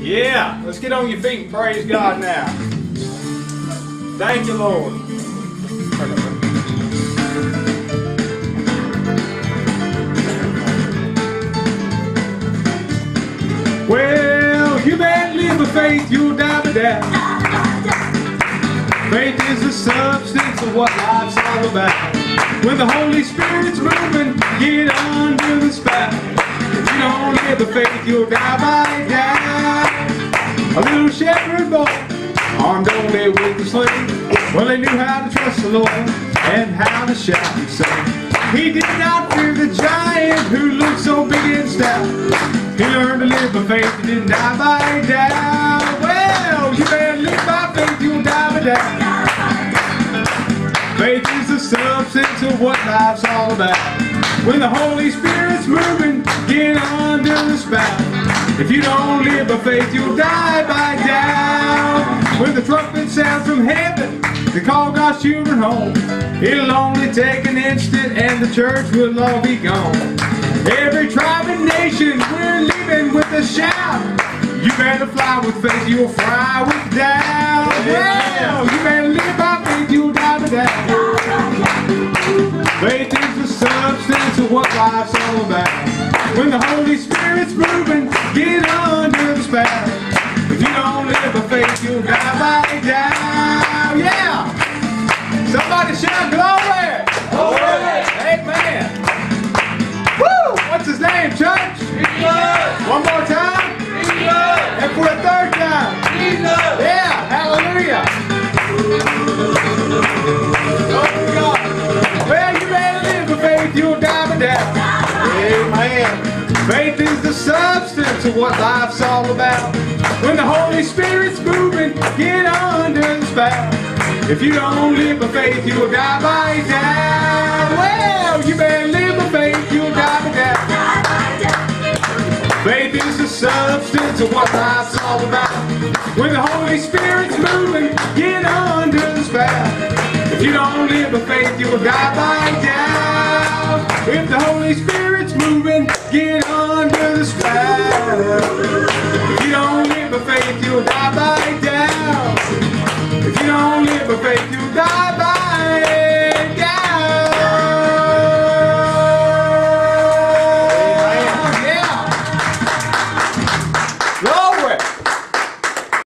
Yeah, let's get on your feet and praise God now. Thank you, Lord. Well, you better live with faith, you'll die with that. Faith is the substance of what life's all about. When the Holy Spirit's moving, get under the spout. Faith, you'll die by doubt. A little shepherd boy, armed only with the sling. Well, they knew how to trust the Lord and how to shout and sing. He did not fear the giant who looked so big and stout. He learned to live by faith and didn't die by doubt. Well, you better live by faith, you'll die by doubt. Faith substance of what life's all about. When the Holy Spirit's moving, get under the spout. If you don't live by faith, you'll die by doubt. When the trumpet sounds from heaven to call God's children home, it'll only take an instant and the church will all be gone. Every tribe and nation, we're leaving with a shout. You better fly with faith, you'll fly with doubt. Well, Faith is the substance of what life's all about. When the Holy Spirit's moving, get under the spout. If you don't live by faith, you'll die by doubt. Yeah! Somebody shout glory! Glory! Amen! Woo! What's his name, church? One more time? And for doubt. Amen. Faith is the substance of what life's all about. When the Holy Spirit's moving, get under the spout. If you don't live by faith, you'll die by doubt. Well, you better live by faith, you'll die by doubt. Faith is the substance of what life's all about. When the Holy Spirit's moving, get under the spout. If you don't live by faith, you'll die by doubt. If the Holy Spirit's moving, get under the spout. If you don't live by faith, you'll die by doubt. If you don't live by faith, you'll die